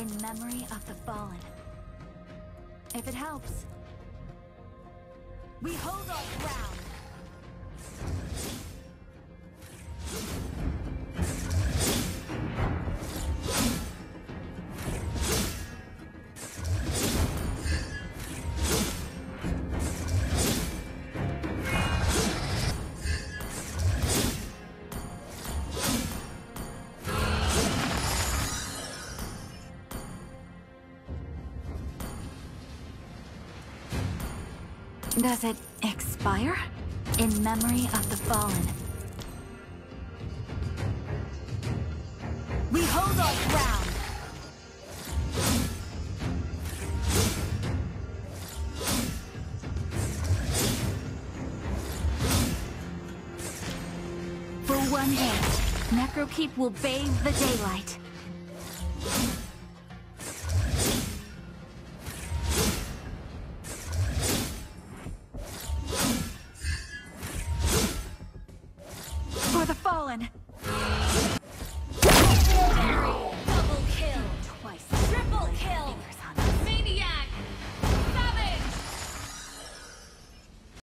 In memory of the fallen. If it helps. We hold our ground. Does it expire? In memory of the fallen. We hold our ground! For one day, Necrokeep will bathe the daylight. The fallen!